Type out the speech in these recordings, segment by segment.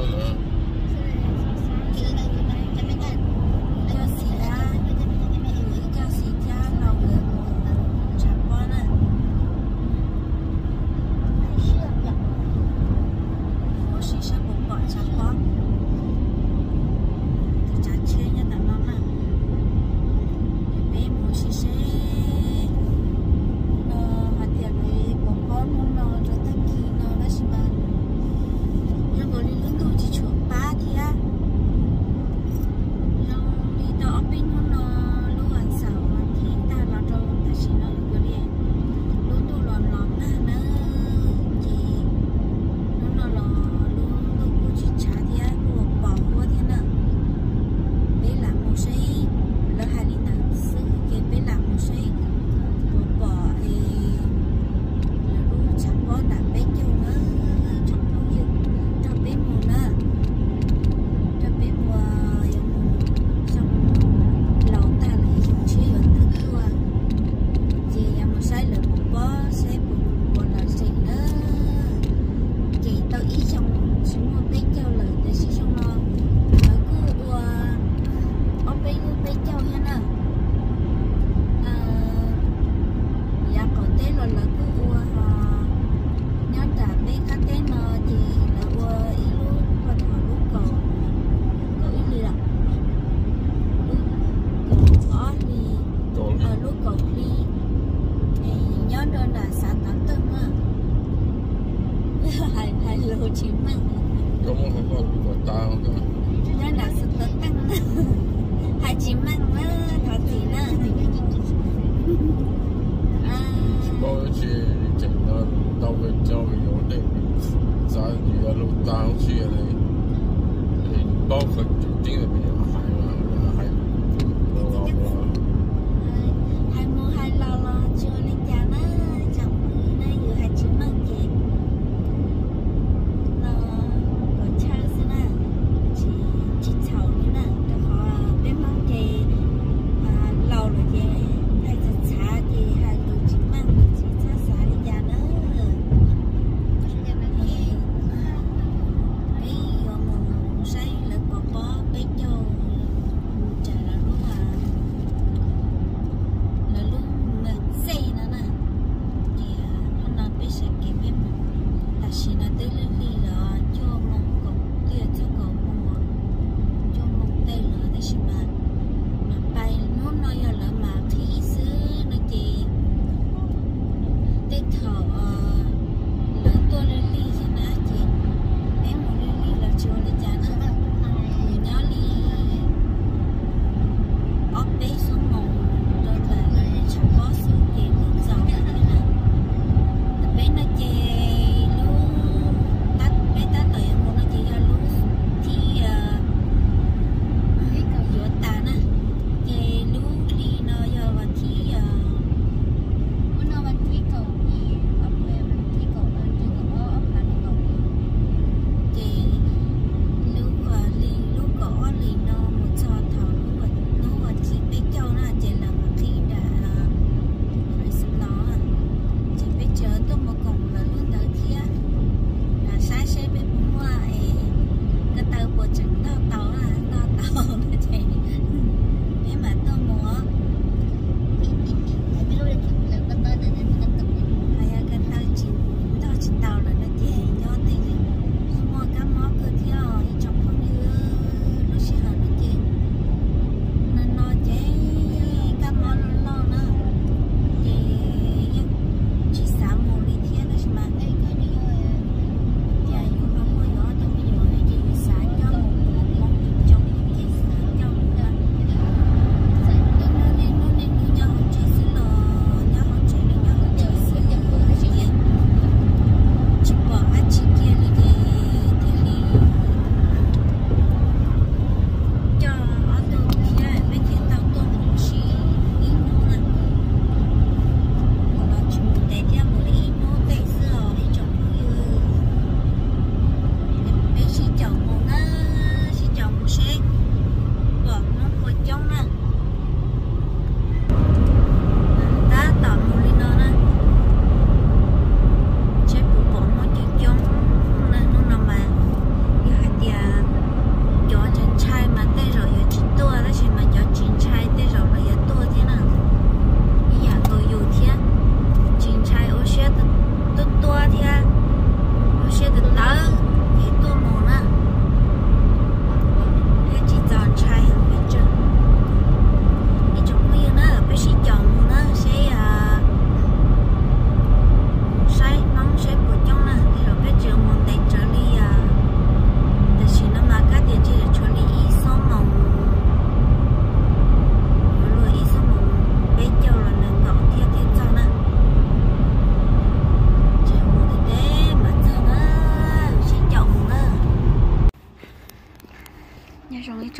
Hello. Hồ Chí Minh. Đúng rồi, không có tao không? Nên là sự tấn tăng Hà Chí Minh à. nó có gì nữa Bố chị chẳng là đau về châu mình ổn định Giá gì là lúc tao chị ở đây Thì bao phần chủ tiên là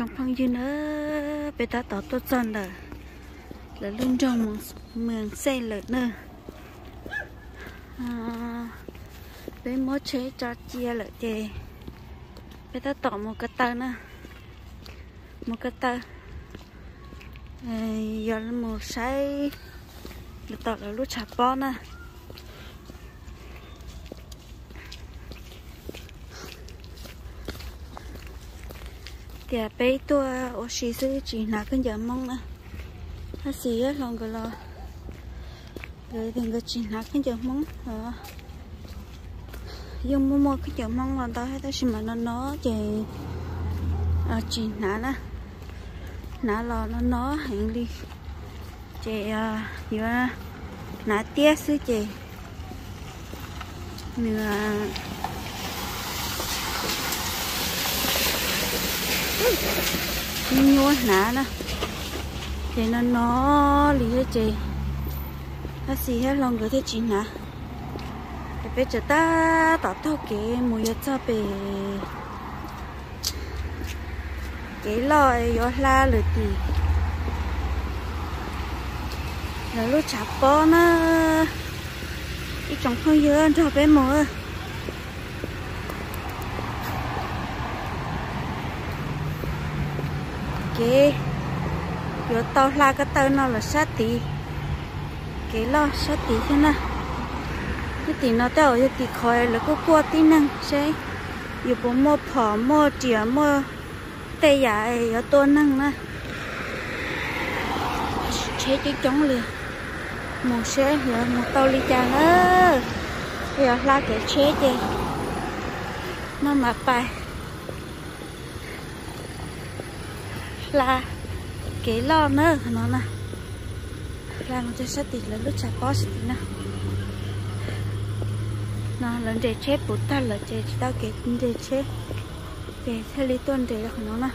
trong phong dư nữa. Bây ta tỏ tốt dần rồi là luôn trong mường xe lợn nữa. À, bây mỗi chế cho chia lợn thì bây ta tỏ một cái tờ nữa. Một cái tờ giờ là một sai tỏ là lúc chả bó nữa. giờ bé tua ô xí sư chỉ là cái giờ mong à nó xí á lòng cái lo rồi thì cái chỉ là cái giờ mong ờ. à dùng mua mua cái giờ mong là tao hay tao xin mà nó nó chỉ à chỉ là nè, nã lo nó nó hẹn đi. Chị à vừa nã tía sư chị. Nữa nhua nã nè thì nó nó lý hết chị. Nó xì hết lòng rồi thế chị nè bây giờ ta tỏ thâu cái mùi cho bề. Cái lòi gió la lửa thì là lúc chả bó nó. Ít trong không dưa cho bé mùa cái yo tao la cái tao nó là sát tì. Cái lo sát tì thế na, cái tì nó tao cái tì khỏi là có qua tí năng sẽ. Yo bố mua phở mua chè mua tê giả ấy ở tôi năng nè chế cái chống liền một xe rồi một tàu đi trà nữa giờ la cái chế đi. Nó mà bài là cái lò nữa nó nè. Là nó sẽ sát tịt là lúc chả có boss nè nó lần để chế bút ta là chế tao cái để chế để theo lý tuần để được nó nè.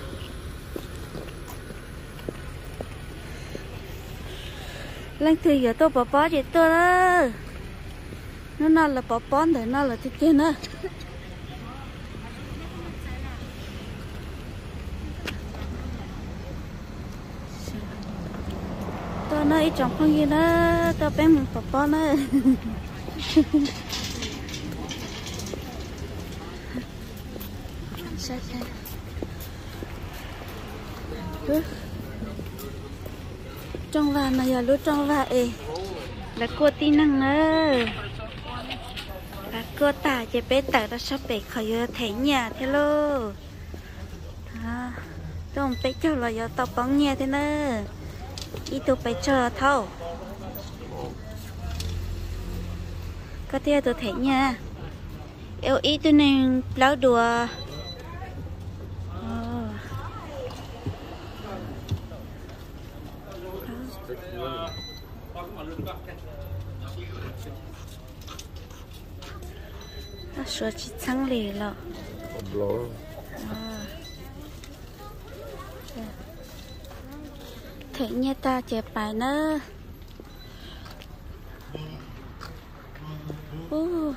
Lên từ giờ tôi bỏ bỏ gì tôi đó nó nào là bỏ bỏ để nó là thế kia nữa. Tôi nói trong không gì đó tôi bé mình bỏ bỏ nữa sao sao trong và này giờ lúc trong và ê là cô tin năng nữa là cô ta chỉ bé tờ đã sắp bé khỏi giờ thấy nhà thế lô. À tôi bé cho là giờ tao bóng nhà thế nữa ít tôi bé chờ thâu. Có thể tôi thấy nha. Yêu ít tôi nên lão đùa. Nó sửa chỉ trắng lì lọ thế như ta chẹp bài nữa ô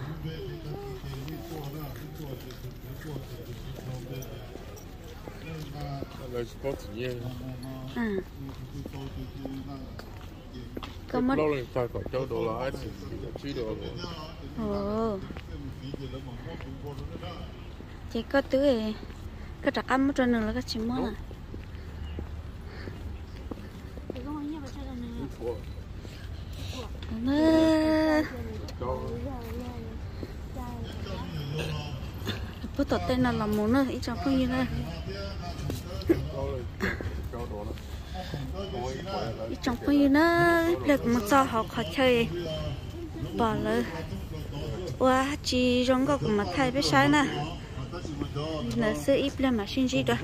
là có có cái mất. Lâu lên phải có châu đồ là ai thì chỉ đồ ồ. Chỉ có tứ ấy cái trạc ăn ở trên nữa là cái chim món à. Ủa, Bố châu tên là làm món nữa ít trong không như thế. ít trong không như nữa lực một giờ họ khó chơi bỏ lỡ. Wow, chỉ rong gọc mà thay biết sai nè nợ sư ít lên mà xin gì đó